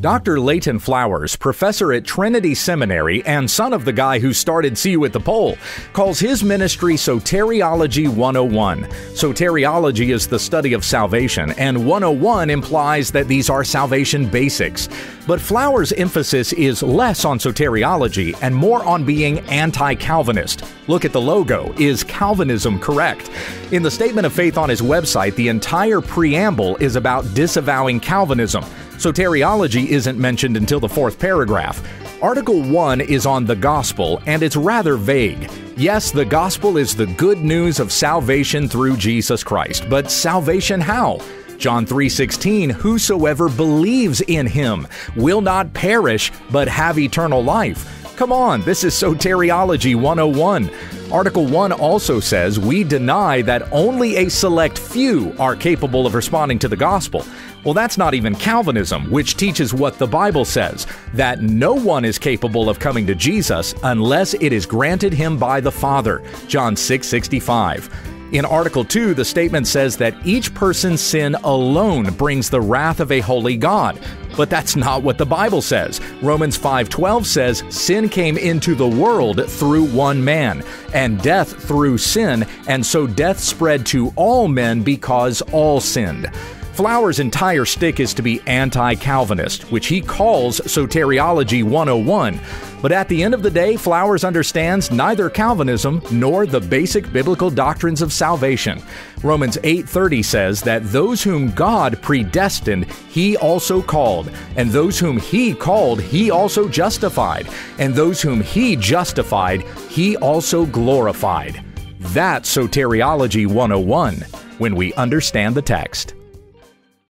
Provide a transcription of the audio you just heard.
Dr. Leighton Flowers, professor at Trinity Seminary and son of the guy who started See You at the Pole, calls his ministry Soteriology 101. Soteriology is the study of salvation, and 101 implies that these are salvation basics. But Flowers' emphasis is less on soteriology and more on being anti Calvinist. Look at the logo. Is Calvinism correct? In the statement of faith on his website, the entire preamble is about disavowing Calvinism. Soteriology isn't mentioned until the fourth paragraph. Article 1 is on the gospel, and it's rather vague. Yes, the gospel is the good news of salvation through Jesus Christ, but salvation how? John 3:16 Whosoever believes in him will not perish but have eternal life. Come on, this is Soteriology 101. Article 1 also says we deny that only a select few are capable of responding to the gospel. Well, that's not even Calvinism, which teaches what the Bible says that no one is capable of coming to Jesus unless it is granted him by the Father. John 6:65. In Article 2, the statement says that each person's sin alone brings the wrath of a holy God. But that's not what the Bible says. Romans 5:12 says sin came into the world through one man, and death through sin, and so death spread to all men because all sinned. Flowers' entire stick is to be anti Calvinist, which he calls Soteriology 101. But at the end of the day, Flowers understands neither Calvinism nor the basic biblical doctrines of salvation. Romans 8:30 says that those whom God predestined, he also called, and those whom he called, he also justified, and those whom he justified, he also glorified. That's Soteriology 101 when we understand the text.